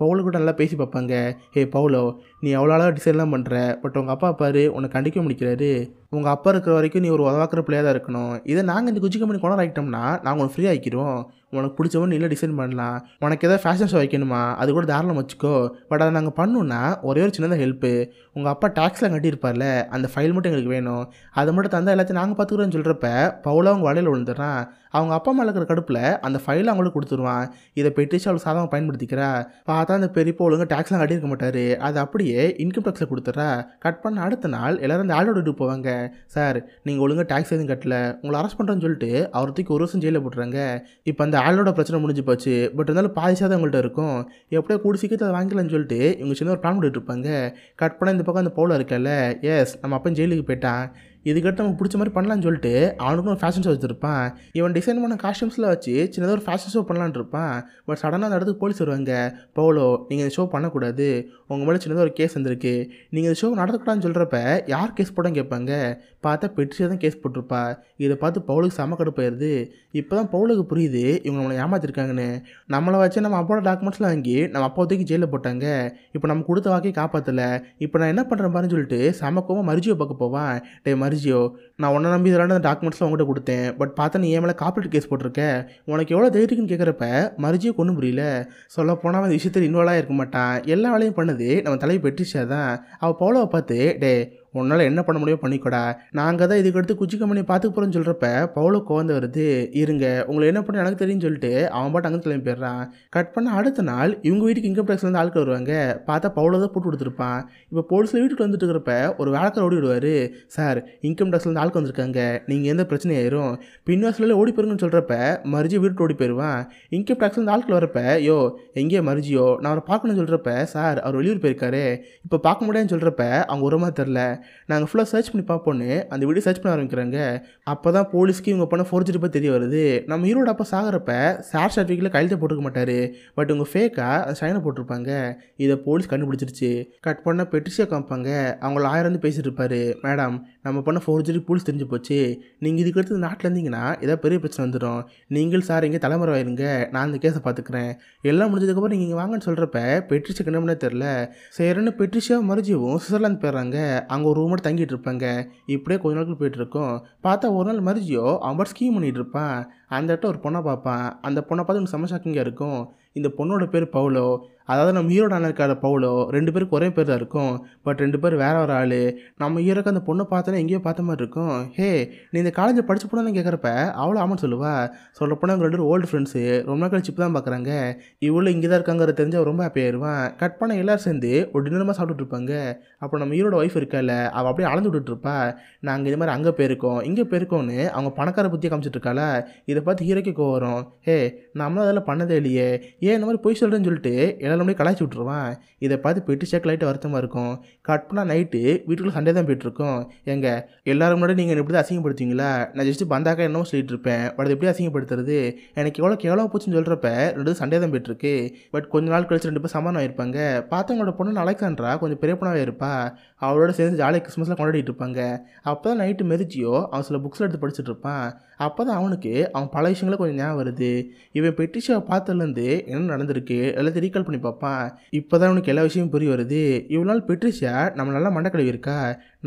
Speaker 1: பவுல கூட நல்லா பேசி பார்ப்பாங்க. ஹே பவுலோ நீ எவ்வளோ அழகாக டிசைன்லாம் பண்ணுற பட் உங்கள் அப்பா பாரு உன்னை கண்டிக்க முடிக்கிறாரு. உங்கள் அப்பா இருக்கிற வரைக்கும் நீ ஒரு உதவாக்குற பிள்ளையாக தான் இருக்கணும். இதை நாங்கள் இந்த குஜி கம்பெனி கொண்டாட ஆகிட்டோம்னா நாங்கள் உனக்கு ஃப்ரீ ஆகிக்கிறோம் உனக்கு பிடிச்சவன் இல்லை டிசைன் பண்ணலாம்? உனக்கு எதாவது ஃபேஷன் ஷோ வைக்கணுமா? அது கூட தாராளம் வச்சுக்கோ. பட் அதை நாங்கள் பண்ணோன்னா ஒரே ஒரு சின்னதாக ஹெல்ப்பு உங்கள் அப்பா டேக்ஸ்லாம் கட்டியிருப்பார்ல அந்த ஃபைல் மட்டும் எங்களுக்கு வேணும். அதை மட்டும் தந்தால் எல்லாத்தையும் நாங்கள் பார்த்துக்குறோன்னு சொல்கிறப்ப பவுலாக அவங்க வலையில் விழுந்துடுறான் அவங்க அப்பா அம்மா இருக்கிற கடுப்பில் அந்த ஃபைலை அவங்களுக்கு கொடுத்துருவான். இதை பெட்டிச்சு அவளுக்கு சாதகம் பயன்படுத்திக்கிறா. பார்த்தா அந்த பெரியப்பா ஒழுங்காக டேக்ஸ்லாம் கட்டியிருக்க மாட்டார். அது அப்படியே இன்கம் டேக்ஸில் கொடுத்துட்றா. கட் பண்ண அடுத்த நாள் எல்லோரும் அந்த ஆளோட வீட்டுக்கு போவாங்க. சார் நீங்கள் ஒழுங்காக டேக்ஸ் எதுவும் கட்டல. உங்களை அரெஸ்ட் பண்ணுறேன்னு சொல்லிட்டு அவர் தூக்கி ஒரு வருஷம் ஜெயிலில் போட்டுறாங்க. இப்போ அந்த ஆளோட பிரச்சனை முடிஞ்சு போச்சு. பட் இருந்தாலும் பாதிசாக தான் உங்கள்கிட்ட இருக்கும். எப்படியோ கூடி சீக்கிரத்தை வாங்கிக்கலாம்னு சொல்லிட்டு இவங்க சின்ன ஒரு பிளான் போட்டுட்டு இருப்பாங்க. கட் பண்ணால் இந்த பக்கம் அந்த பவுல இருக்கல. எஸ் நம்ம அப்போ ஜெயிலுக்கு போயிட்டான். இதுக்கடுத்து நமக்கு பிடிச்ச மாதிரி பண்ணலான்னு சொல்லிட்டு அவனுக்கும் ஒரு ஃபேஷன் ஷோ வச்சுருப்பான். இவன் டிசைன் பண்ண காஸ்டியூம்ஸில் வச்சு சின்னதாக ஒரு ஃபேஷன் ஷோ பண்ணலான்னு இருப்பான். பட் சடனாக அந்த இடத்துக்கு போலீஸ் வருவாங்க. பவுலோ நீங்கள் இந்த ஷோ பண்ணக்கூடாது. உங்கள் மேலே சின்னதாக ஒரு கேஸ் வந்திருக்கு. நீங்கள் இந்த ஷோ நடத்தக்கூடாதுன்னு சொல்கிறப்ப யார் கேஸ் போட்டான்னு கேட்பாங்க. பார்த்தா பெட்ரியா தான் கேஸ் போட்டிருப்பா. இதை பார்த்து பவுலுக்கு செம கடுப்பாயிருது இப்போ தான் பவுலுக்கு புரியுது இவங்க நம்மளை ஏமாத்திருக்காங்கன்னு. நம்மளை வச்சு நம்ம அப்பாவோட டாக்குமெண்ட்ஸ்லாம் வாங்கி நம்ம அப்பா தூக்கி ஜெயிலில் போட்டாங்க. இப்போ நம்ம கொடுத்த வாக்கையை காப்பாற்றலை இப்போ நான் என்ன பண்ணுறேன் பாருன்னு சொல்லிட்டு செம கோவம் பார்க்க போவான். டே மரிஜியோ நான் உன்னை நம்பி இதெல்லாம் அந்த டாக்குமெண்ட்ஸ்லாம் உங்கள்கிட்ட கொடுத்தேன். பட் பார்த்தா நீ என் மேலே காப்பீட்டு கேஸ் போட்டிருக்க. உனக்கு எவ்வளோ தைரியக்குன்னு கேட்குறப்ப மரிஜியோ கொண்டு புரியல சொல்ல போனால் அந்த இந்த விஷயத்தில் இன்வால்வாக இருக்க மாட்டான். எல்லா வேலையும் பண்ணது. நம்ம தலையை பெற்றிச்சா தான் அவள் பவுலவை பார்த்து டே உன்னால் என்ன பண்ண முடியும் பண்ணிக்கோடா. நாங்கள் தான் இதுக்கு அடுத்து குச்சி கம்பெனி பார்த்துக்க போகிறோன்னு சொல்கிறப்ப பவுலோ கோவந்து வருது இருங்க உங்களை என்ன பண்ண எனக்கு தெரியும்னு சொல்லிட்டு அவன் பாட்டு அங்கே கிளம்பி போயிடுறான். கட் பண்ண அடுத்த நாள் இவங்க வீட்டுக்கு இன்கம் டேக்ஸ்லேருந்து ஆட்கள் வருவாங்க. பார்த்தா பவுலோ தான் போட்டு கொடுத்துருப்பான். இப்போ போலீஸில் வீட்டுக்கு வந்துட்டு இருக்கிறப்ப ஒரு வேலைக்கார ஓடி விடுவார். சார் இன்கம் டேக்ஸ்லேருந்து ஆட்கள் வந்திருக்காங்க. நீங்கள் எந்த பிரச்சனை ஆயிரும். பின்வாசலில் ஓடி போயிருங்கன்னு சொல்கிறப்ப மருஜி வீட்டு ஓடி போயிடுவான் இன்கம் டேக்ஸ்லேருந்து ஆட்கள் வரப்ப யோ எங்கே மறுஜியோ நான் அவரை பார்க்கணும்னு சொல்கிறப்ப சார் அவர் வெளியூர் போயிருக்காரு. இப்போ பார்க்க முடியாதுன்னு சொல்கிறப்ப அவங்க உரமாக தெரில நாங்கள் ஃபுல்லாக சர்ச் பண்ணி பார்ப்போன்னு அந்த வீடியோ சர்ச் பண்ண ஆரம்பிக்கிறாங்க. அப்போ தான் போலீஸ்க்கு இவங்க பண்ண ஃபோர்ஜரி பற்றி தெரிய வருது. நம்ம ஹீரோட அப்போ சாகிறப்ப சார் சர்டிஃபிகேட்டில் கையெழுத்து போட்டுக்க மாட்டார். பட் இவங்க ஃபேக்காக சைனை போட்டிருப்பாங்க. இதை போலீஸ் கண்டுபிடிச்சிருச்சு. கட் பண்ண பெட்ரிஷியா காமிப்பாங்க. அவங்கள ஆயிரம் வந்து பேசிட்டு இருப்பாரு. மேடம் நம்ம பண்ண ஃபோர்ஜரி போலீஸ் தெரிஞ்சு போச்சு. நீங்கள் இதுக்கு அடுத்து நாட்டில் இருந்தீங்கன்னா ஏதாவது பெரிய பிரச்சனை வந்துடும் நீங்கள் சார் இங்கே தலைமுறை ஆயிருங்க. நான் இந்த கேஸை பார்த்துக்கிறேன் எல்லாம் முடிஞ்சதுக்கப்புறம் நீங்கள் இங்கே வாங்கன்னு சொல்கிறப்ப பெட்ரிஷியா என்ன தெரில சரின்னு பெட்ரிஷியா மறுஜியும் சுவிட்சர்லாந்து போயிடுறாங்க. அங்கே ஒரு ரூம் தங்கிட்டு இருப்பாங்க. இப்படியே கொஞ்ச நாட்கள் போயிட்டு இருக்கோம். பார்த்தா ஒரு நாள் மரிஜியோ அவன் பாட்டு ஸ்கீம் பண்ணிட்டு இருப்பான். அந்த இடத்த ஒரு பொண்ணை பார்ப்பான். அந்த பொண்ணை பார்த்து எனக்கு செம்ம ஷாக்கிங்காக இருக்கும். இந்த பொண்ணோட பேர் பவுலோ. அதாவது நம்ம ஹீரோட அண்ணன் இருக்கார பவுலோ ரெண்டு பேருக்கு ஒரே பேர் தான் இருக்கும். பட் ரெண்டு பேர் வேற ஒரு ஆள். நம்ம ஹீரோக்கு அந்த பொண்ணை பார்த்தோன்னா எங்கேயோ பார்த்த மாதிரி இருக்கும். ஹே நீ இந்த காலேஜில் படிச்சு போனான்னு கேட்குறப்ப அவ்வளோ ஆமான்னு சொல்லுவா. சொல்லப்போனால் அவங்க ரெண்டு ஓல்டு ஃப்ரெண்ட்ஸு ரொம்ப நாள் கழிச்சு இப்போ தான் பார்க்குறாங்க இவ்வளோ இங்கே தான் இருக்காங்கிற தெரிஞ்சால் ரொம்ப ஹாப்பி ஆயிடுவான் கட் பண்ண எல்லாரும் சேர்ந்து ஒரு டின்னரமாக சாப்பிட்டுட்டு இருப்பாங்க. அப்போ நம்ம ஹீரோட ஒய்ஃப் இருக்கல அவள் அப்படியே அளந்து விட்டுட்டு இருப்பா. நாங்கள் இது மாதிரி அங்கே போயிருக்கோம் இங்கே போயிருக்கோன்னு அவங்க பணக்கார புத்தியை காமிச்சிட்ருக்கால இதை பார்த்து ஹீரோக்கே கோவரம் ஹே நம்மளும் அதெல்லாம் பண்ணதே இல்லையே. ஏன் இந்த மாதிரி பொய் சொல்கிறேன்னு சொல்லிட்டு எல்லாரும் அப்படியே கலாய்ச்சி விட்ருவான் இதை பார்த்து பெட்டி ஷேக் லைட்டு வருத்தமாக இருக்கும். கட் பண்ணால் நைட்டு வீட்டுக்குள்ளே சண்டே தான் போயிட்டுருக்கோம். எங்கள் எல்லாரும் முன்னாடி நீங்கள் எப்படி தான் அசிங்கப்படுத்துவீங்களா? நான் ஜஸ்ட்டு பந்தாக்கா என்னமோ சொல்லிட்டு இருப்பேன். பட் எப்படி அசிங்கப்படுத்துறது? எனக்கு எவ்வளோ கேவலாக போச்சுன்னு சொல்கிறப்ப ரெண்டு சண்டே தான் போயிட்டுருக்கு. பட் கொஞ்ச நாள் கழிச்சு ரெண்டு பேர் சமாதானம் ஆயிருப்பாங்க. பார்த்தவங்களோட பொண்ணு அலெக்சாண்ட்ரா கொஞ்சம் பெரிய பொண்ணாகவே இருப்பா. அவளோட சேர்ந்து ஜாலியாக கிறிஸ்மஸ்லாம் கொண்டாடிட்டு இருப்பாங்க. அப்போ தான் நைட்டு மெதிச்சியோ அவன் சில புக்ஸ் எடுத்து படிச்சுட்டு இருப்பான். அப்போ தான் அவனுக்கு அவன் பல விஷயங்களும் கொஞ்சம் ஞாபகம் வருது. இவன் பெட்டிஷாவை பார்த்ததுலேருந்து என்ன நடந்திருக்கு? எல்லாத்தையும் ரீகால் பண்ணி பார்ப்பான். இப்போ தான் அவனுக்கு எல்லா விஷயமும் புரிய வருது. இவ்வளோ நாள் பெட்ரிஷா நம்ம நல்லா மண்டை கழுவி இருக்கா?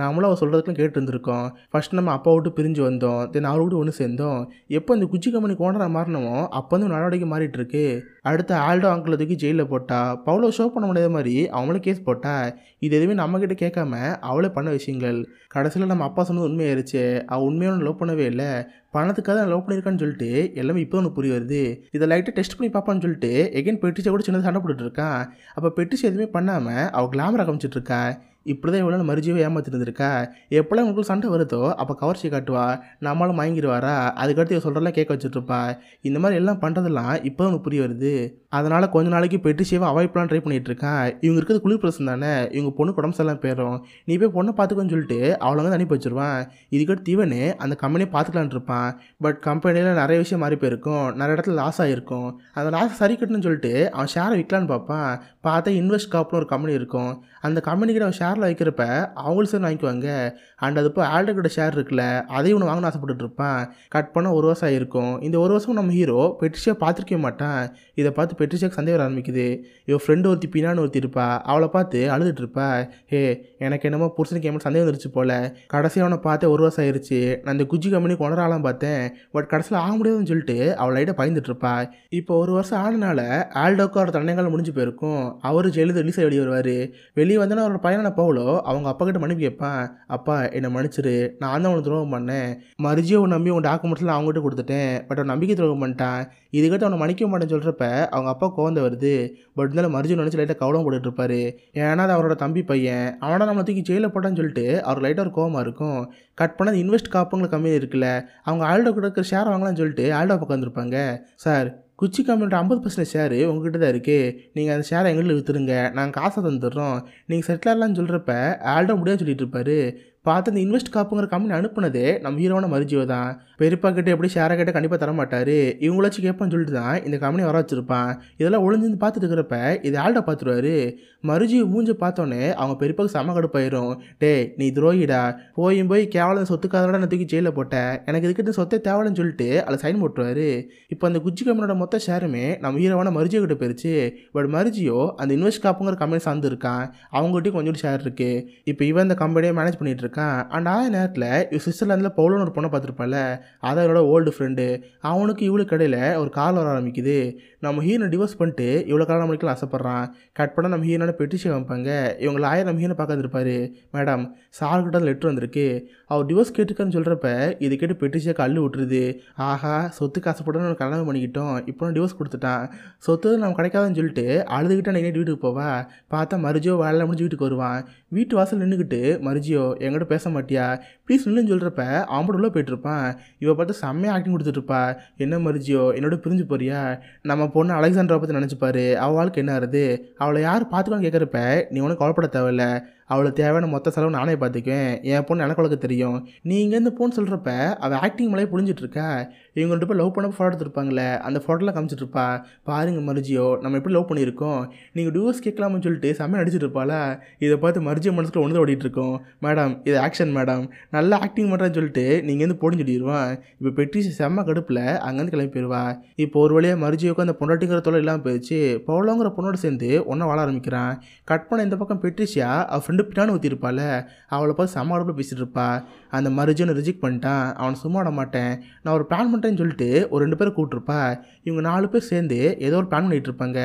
Speaker 1: நாமளும் அவள் சொல்கிறதுக்கும் கேட்டு இருந்திருக்கோம். ஃபஸ்ட் நம்ம அப்பா விட்டு பிரிஞ்சு வந்தோம். தென் அவர் விட்டு ஒன்று சேர்ந்தோம். எப்போ இந்த குச்சி கம்பெனி ஓனராக மாறினமோ அப்போ வந்து நடவடிக்கை மாறிட்டு இருக்கு. அடுத்த ஆல்டோ அங்கிள் தூக்கி ஜெயிலில் போட்டா பவுலோ ஷோ பண்ண முடியாத மாதிரி அவங்களே கேஸ் போட்டா. இது எதுவுமே நம்மக்கிட்ட கேட்காம அவளே பண்ண விஷயங்கள். கடைசியில் நம்ம அப்பா சொன்னது உண்மையாயிருச்சு. அவள் உண்மையான லவ் பண்ணவே இல்லை. பணத்துக்காக தான் லவ் பண்ணியிருக்கான்னு சொல்லிட்டு எல்லாமே இப்போ ஒன்று புரிய வருது. இதை லைட்டாக டெஸ்ட் பண்ணி பார்ப்பான்னு சொல்லிட்டு எகைன் பெட்டிச்சை கூட சின்னதாக சண்டை போட்டுட்டு இருக்கான். அப்போ பெட்டிச்சு எதுவுமே பண்ணாமல் அவள் கிளாமரை காமிச்சிட்டு இருக்கா. இப்படி தான் இவ்வளோ மறுஜீவை ஏமாத்திட்டு இருந்திருக்கா எப்போல்லாம் உங்களுக்கு சண்டை வருதோ அப்போ கவர்ச்சி காட்டுவா. நம்மளும் வாங்கிடுவாரா அதுக்கடுத்து இவ சொல்கிறலாம் கேட்க வச்சுட்ருப்பா இந்த மாதிரி எல்லாம் பண்ணுறதெல்லாம் இப்போ உனக்கு புரிய வருது. அதனால் கொஞ்ச நாளைக்கு பெட்டிஷேவை அவாய்ட் பண்ண ட்ரை பண்ணிகிட்டு இருக்கான் இவங்க இருக்கிறது குளிர் பிரசன் தானே. இவங்க பொண்ணு உடம்பு எல்லாம் போயிடும் நீ போய் பொண்ணை பார்த்துக்கோன்னு சொல்லிட்டு அவளை வந்து அனுப்பி வச்சிருவான். இதுக்கடுத்து இவனு அந்த கம்பெனியை பார்த்துக்கலான் இருப்பான். பட் கம்பெனியில் நிறைய விஷயம் மாறி போயிருக்கும். நிறைய இடத்துல லாஸ் ஆகிருக்கும் அந்த லாஸ் சரி கட்டணும்னு சொல்லிட்டு அவன் ஷேரை விற்கலான்னு பார்ப்பான். பார்த்தா இன்வெஸ்ட் காப்னு ஒரு கம்பெனி இருக்கும். அந்த கம்பெனிக்கிட்ட அவன் ஷேர் ஷேரில் வைக்கிறப்ப அவங்களும் சேர்ந்து வாங்கிக்குவாங்க. அண்ட் அது இப்போ ஆல்டர் கிட்ட ஷேர் இருக்குல்ல அதையும் ஒன்று வாங்கணும் ஆசைப்பட்டுட்டு இருப்பான். கட் பண்ண ஒரு வருஷம் ஆகிருக்கும் இந்த ஒரு வருஷம் நம்ம ஹீரோ பெட்ரிஷியா பார்த்துருக்கவே மாட்டான். இதை பார்த்து பெட்ரிஷியாக்கு சந்தேகம் ஆரம்பிக்குது. இவன் ஃப்ரெண்டு ஒருத்தி பின்னான்னு ஒருத்தி இருப்பா. அவளை பார்த்து அழுதுட்டு இருப்பா. ஹே எனக்கு என்னமோ புருஷனுக்கு ஏமா சந்தேகம் வந்துருச்சு போல. கடைசி அவனை பார்த்து ஒரு வருஷம் ஆயிருச்சு. நான் இந்த குஜி கம்பெனி கொண்டாடலாம் பார்த்தேன். பட் கடைசியில் ஆக முடியாதுன்னு சொல்லிட்டு அவள் லைட்டாக பயந்துட்டு இருப்பா. இப்போ ஒரு வருஷம் ஆனனால ஆல்டோக்கு அவரோட தண்டனைகள் முடிஞ்சு போயிருக்கும். அவர் ஜெயிலில் ரிலீஸ் வெளியே வருவார். வெளியே வந்தோன்னா அவரோட பையனை பவுலோ அவங்க அப்பா கிட்ட மன்னிப்பு கேட்பான். அப்பா என்னை மன்னிச்சிரு. நான் தான் உனக்கு துரோகம் பண்ணேன். மறுஜியை நம்பி உன் டாக்குமெண்ட்ஸ்லாம் அவங்ககிட்ட கொடுத்துட்டேன். பட் அவன் நம்பிக்கை துரோகம் பண்ணிட்டான். இதுக்கிட்ட அவனை மன்னிக்க மாட்டேன்னு சொல்கிறப்ப அவங்க அப்பா கோவந்த வருது. பட் இருந்தாலும் மறுஜி நினச்சி லைட்டாக கவலம் போட்டுட்டு இருப்பாரு. ஏன்னா அது அவரோட தம்பி பையன். அவனை நம்மளை தூக்கி ஜெயிலில் போட்டான்னு சொல்லிட்டு அவர் லைட்டாக ஒரு கோவமாக இருக்கும். கட் பண்ணது இன்வெஸ்ட் காப்புங்களுக்கு கம்மியாக இருக்குல்ல. அவங்க ஆல்டோ கொடுக்குற ஷேர் வாங்கலாம்னு சொல்லிட்டு ஆல்டோ பக்கம் வந்திருப்பாங்க சார் குச்சி கம்பெனியோட ஐம்பது பர்சன்ட் ஷேரு உங்ககிட்ட தான் இருக்குது நீங்கள் அந்த ஷேரை எங்கள்கிட்ட விற்றுருங்க நாங்கள் காசை தந்துடுறோம். நீங்கள் செட்டில் சொல்கிறப்ப ஆல்டோ முடியாது சொல்லிட்டு இருப்பாரு. பார்த்து அந்த இன்வெஸ்ட் காப்புங்கிற கம்பெனி அனுப்புனதே நம்ம ஹீரோவான மருஜியோ தான். பெரியப்பா கிட்டே எப்படி ஷேரை கேட்டால் கண்டிப்பாக தரமாட்டார். இவங்களாச்சும் கேட்பான்னு சொல்லிட்டு தான் இந்த கம்பெனி வர வச்சுருப்பான். இதெல்லாம் ஒளிஞ்சிருந்து பார்த்துட்டு இருக்கிறப்ப இது ஆள்கிட்ட பார்த்துருவாரு. மருஜியை மூஞ்சி பார்த்தோன்னே அவங்க பெரியப்பாக்கு செம கடுப்பாயிரும் டேய் நீ துரோகிடா. போயும் போய் கேவலம் சொத்துக்காதோட நான் தூக்கி ஜெயிலில் போட்டேன் எனக்கு இதுக்கிட்ட சொத்தை தேவலன்னு சொல்லிட்டு அதில் சைன் போட்டுருவாரு. இப்போ அந்த குச்சி கம்பெனியோட மொத்த ஷேருமே நம்ம ஹீரோவான மருஜியோ கிட்ட போயிருச்சு. பட் மருஜியோ அந்த இன்வெஸ்ட் காப்புங்கிற கம்பெனி சார்ந்து இருக்கான். அவங்ககிட்டயும் கொஞ்சம் ஷேர் இருக்குது இப்போ இவன் இந்த கம்பெனியை மேனேஜ் பண்ணிட்டு இருக்கான். அண்ட் ஆய நேரத்தில் இவ சுவிட்சர்லாந்தில் பவுலோன்னு ஒரு பொண்ணை பார்த்துருப்பால அதான் ஓல்டு ஃப்ரெண்டு அவனுக்கு இவளுக்கு இடையில ஒரு கால் வர ஆரம்பிக்குது. நம்ம ஹீரோனை டிவோர்ஸ் பண்ணிட்டு இவ்வளோ காலம் நம்மளுக்கு ஆசைப்பட்றான். கட் பண்ணால் நம்ம ஹீரோனை பெட்டிஷன் வைப்பாங்க. இவங்களை ஆயிரம் நம்ம ஹீரோனை பார்க்க மேடம் சார்கிட்ட லெட்ரு வந்திருக்கு. அவர் டிவோர்ஸ் கேட்டுக்கான்னு சொல்கிறப்ப இது கேட்டு பெட்டிஷியை கல் விட்டுருது. ஆஹா சொத்துக்கு ஆசைப்பட்டு கல்யாணம் பண்ணிக்கிட்டோம். இப்போ நான் டிவோர்ஸ் கொடுத்துட்டான். சொத்து நம்ம கிடைக்காதுன்னு சொல்லிட்டு அழுதுகிட்டு நான் வீட்டுக்கு போவா? பார்த்தா மறுஜியோ வேலை முடிஞ்சு வீட்டுக்கு வருவான். வீட்டு வாசல் நின்றுக்கிட்டு மறுஜியோ என்கிட்ட பேச மாட்டியா? ப்ளீஸ் நில்லுன்னு சொல்கிறப்ப அவன் உள்ளே போயிட்டுருப்பான் இவ பார்த்து செம்மையாக ஆக்டிங் கொடுத்துட்ருப்பா. என்ன மரிஜியோ என்னோட பிரிஞ்சு போறியா? நம்ம பொண்ணு அலெக்சாண்டரை பற்றி நினச்சிப்பாரு. அவள் வாழ்க்கை என்ன ஆறுது அவளை யார் பார்த்துக்கணும்னு கேட்குறப்ப நீ ஒன்றும் கவலைப்பட தேவையில்ல. அவளுக்கு தேவையான மொத்த செலவு நானே பார்த்துக்குவேன். என் பொண்ணு எனக்கு உனக்கு தெரியும். நீங்கள் இந்த பொண்ணு சொல்கிறப்ப அவள் ஆக்டிங் மேலே புரிஞ்சிட்டு இருக்கா? இவங்கள்ட்ட போய் லவ் பண்ண ஃபோட்டோ எடுத்துருப்பாங்களே அந்த ஃபோட்டோலாம் காமிச்சிட்ருப்பா இருப்பா. பாருங்க மருஜியோ நம்ம எப்படி லவ் பண்ணியிருக்கோம்? நீங்கள் டிவோர்ஸ் கேட்கலாம்னு சொல்லிட்டு செம்மையாக நடிச்சிட்டு இருப்பாள? இதை பார்த்து மருஜிய மனசுக்கு ஒன்று ஓடிட்டு இருக்கோம். மேடம் இது ஆக்ஷன் மேடம் நல்லா ஆக்டிங் பண்ணுறேன்னு சொல்லிட்டு நீங்கள் வந்து போடுன்னு சொல்லிடுவான். இப்போ பெட்ரிஸ் செம்ம கடுப்பில் அங்கேருந்து கிளம்பி போயிடுவா. இப்போ ஒரு வழியாக மருஜியோக்கு அந்த பொண்டாட்டிங்கிற தொலை இல்லாமல் போயிடுச்சு. பவுலோங்கிற பொண்ணோட சேர்ந்து ஒன்றா வாழ ஆரம்பிக்கிறான். கட் பண்ண இந்த பக்கம் பெட்ரிஷியா அவள் ஃப்ரெண்டு ஃப்ரெண்டு பின்னான்னு ஊற்றிருப்பாள் அவளை பார்த்து சமாளமாக பேசிட்டு இருப்பா. அந்த மருஜனை ரிஜெக்ட் பண்ணிட்டான். அவனை சும்மா விட மாட்டேன். நான் ஒரு பிளான் பண்ணுறேன்னு சொல்லிட்டு ஒரு ரெண்டு பேரை கூப்பிட்ருப்பா இவங்க நாலு பேர் சேர்ந்து ஏதோ ஒரு பிளான் பண்ணிகிட்டு இருப்பாங்க.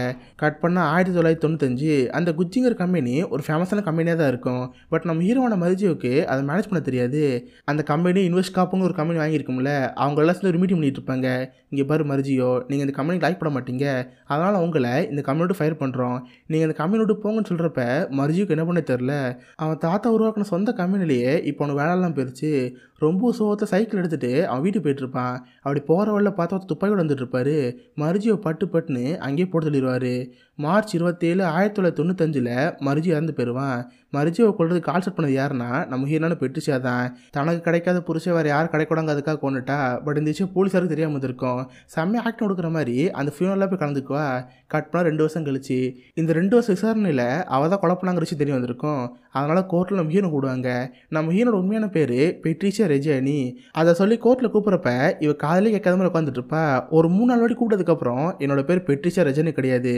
Speaker 1: கட் பண்ணால் ஆயிரத்தி தொள்ளாயிரத்தி தொண்ணூத்தஞ்சு அந்த குச்சிங்கிற கம்பெனி ஒரு ஃபேமஸான கம்பெனியாக தான் இருக்கும். பட் நம்ம ஹீரோவான மருஜியோக்கு அதை மேனேஜ் பண்ண தெரியாது. அந்த கம்பெனி இன்வெஸ்ட் காப்புங்க ஒரு கம்பெனி வாங்கியிருக்கும்ல அவங்க எல்லாம் சேர்ந்து ஒரு மீட்டிங் பண்ணிட்டு இருப்பாங்க. இங்கே பாரு மருஜியோ நீங்கள் இந்த கம்பெனிக்கு லைக் பண்ண மாட்டீங்க. அதனால் உங்களை இந்த கம்பெனி ஃபயர் பண்ணுறோம் நீங்கள் இந்த கம்பெனி விட்டு போங்கன்னு சொல்கிறப்ப மருஜியோக்கு என்ன பண்ண தெரில அவன் தாத்தா உருவாக்கின சொந்த கம்பெனிலேயே இப்போ அவனுக்கு வேலைலாம் போயிடுச்சு ரொம்ப சோகத்தை சைக்கிள் எடுத்துகிட்டு அவன் வீட்டுக்கு போயிட்டுருப்பான். அப்படி போகிற வழியில் பார்த்தா ஒருத்தர் துப்பாக்கியோட வந்துட்டுருப்பாரு. மருஜியை பட்டு பட்டுன்னு அங்கேயே போட்டு தள்ளிடுவார் மார்ச் இருபத்தேழு ஆயிரத்தி தொள்ளாயிரத்தி தொண்ணூத்தஞ்சில் மருஜி இறந்து போயிடுவான் மருஜியை கொள்றது கால் செட் பண்ணது யாருன்னா நம்ம ஹீரோனு பெட்ரிஷா தான். தனக்கு கிடைக்காத புருஷன் வேறு யார் கிடைக்கூடாங்கிறதுக்காக கொண்டுட்டா பட் இந்த விஷயம் போலீஸாருக்கு தெரியாமல் இருக்கும் செம்மையாக ஆக்டிங் கொடுக்குற மாதிரி அந்த ஃபியூனரில் போய் கலந்துக்குவா. கட் பண்ணால் ரெண்டு வருஷம் கழிச்சு. இந்த ரெண்டு வருஷம் விசாரணையில் அவள் தான் குழப்பினாங்கிற விஷயம் தெரிய வந்திருக்கும். அதனால் கோர்ட்டில் நம்ம ஹீரோ கூடுவாங்க. நம்ம ஹீரோட உண்மையான பேர் பெட்ரிஷியா ரெஜானி அதை சொல்லி கோர்ட்டில் கூப்பிட்றப்ப இவ காதலே கேட்காத மாதிரி உட்காந்துட்டு இருப்பா. ஒரு மூணு நாள் வாட்டி கூப்பிட்டதுக்கப்புறம் என்னோட பேர் பெட்ரிஷா ரஜனி கிடையாது.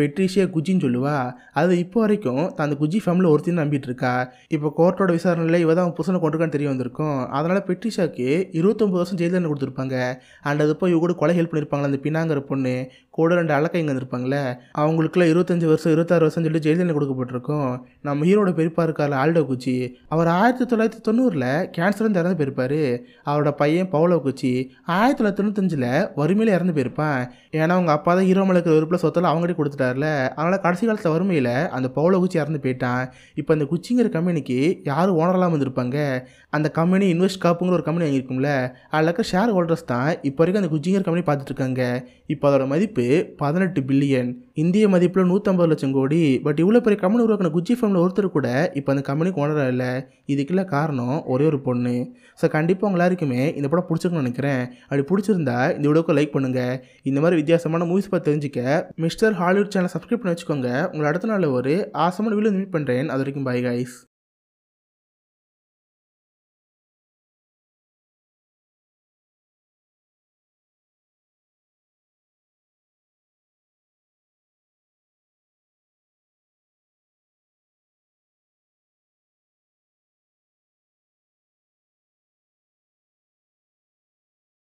Speaker 1: பெட்ரிஷியா குஜின்னு சொல்லுவா. அது இப்போ வரைக்கும் தான் அந்த குஜி ஃபேமிலியில் ஒருத்தையும் நம்பிட்டு இருக்கா. இப்போ கோர்ட்டோட விசாரணையில் இவ தான் புசனை கொண்டிருக்கான்னு தெரிய வந்திருக்கும். அதனால் பெட்ரிஷாக்கு இருபத்தொம்பது வருஷம் ஜெயில் தண்டனை கொடுத்துருப்பாங்க. அண்ட் அது போய் இவ கூட கொலை ஹெல்ப் பண்ணியிருப்பாங்களா அந்த பின்னாங்கிற பொண்ணு? கூட ரெண்டு அலக்கை இங்கே இருந்திருப்பாங்களே அவங்களுக்குலாம் இருபத்தஞ்சி வருஷம் இருபத்தாறு வருஷம் சொல்லிட்டு ஜெயில் தண்டனை கொடுக்கப்பட்டிருக்கும். நம்ம ஹீரோட பெரியப்பா இருக்கார்ல ஆல்டோ குச்சி அவர் ஆயிரத்தி தொள்ளாயிரத்தி தொண்ணூறில் கேன்சர்லேருந்து இறந்து போயிருப்பார். அவரோட பையன் பவுலோ குச்சி ஆயிரத்தி தொள்ளாயிரத்தி தொண்ணூத்தஞ்சில் வறுமையில் இறந்து போயிருப்பான். ஏன்னா அவங்க அப்பா தான் ஹீரோ மலைக்கிற இருக்கிற விருப்பில் சொத்தெல்லாம் அவங்ககிட்ட கொடுத்துட்டார்ல. அதனால் கடைசி காலத்தில் வறுமையில் அந்த பவுலோ குச்சி இறந்து போயிட்டான். இப்போ அந்த குச்சிங்கிற கம்பெனிக்கு யார் ஓனரெல்லாம் வந்திருப்பாங்க அந்த கம்பெனி இன்வெஸ்ட் காப்புங்கிற ஒரு கம்பெனி வாங்கியிருக்கும்ல அதில் இருக்கிற ஷேர் ஹோல்டர்ஸ் தான் இப்போ வரைக்கும் அந்த குச்சிங்கிற கம்பெனி பார்த்துட்டு இருக்காங்க. இப்போ அதோட மதிப்பு பதினெட்டு பில்லியன். இந்திய மதிப்பில் நூற்றம்பது லட்சம் கோடி. பட் இவ்வளோ பெரிய கம்பெனி உருவாக்கின குச்சி ஃபேமில் ஒருத்தர் கூட இப்போ அந்த கம்பெனிக்கு ஓனராக இல்லை. இதுக்கெல்லாம் காரணம் ஒரே ஒரு பொண்ணு. ஸோ கண்டிப்பாக உங்க எல்லாருக்குமே இந்த படம் பிடிச்சிருக்குன்னு நினைக்கிறேன். அப்படி பிடிச்சிருந்தா இந்த வீடியோக்கு லைக் பண்ணுங்கள் இந்த மாதிரி வித்தியாசமான மூவிஸ் பார்த்து தெரிஞ்சுக்க மிஸ்டர் ஹாலிவுட் சேனல் சப்ஸ்கிரைப் பண்ணி வச்சுக்கோங்க. உங்களை அடுத்த நாள் ஒரு ஆசமான வீடியோ மீட் பண்ணுறேன் அது வரைக்கும் பை கைஸ்